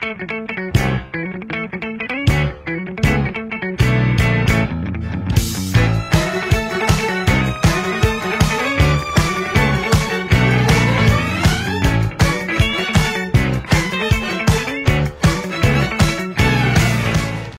Bye.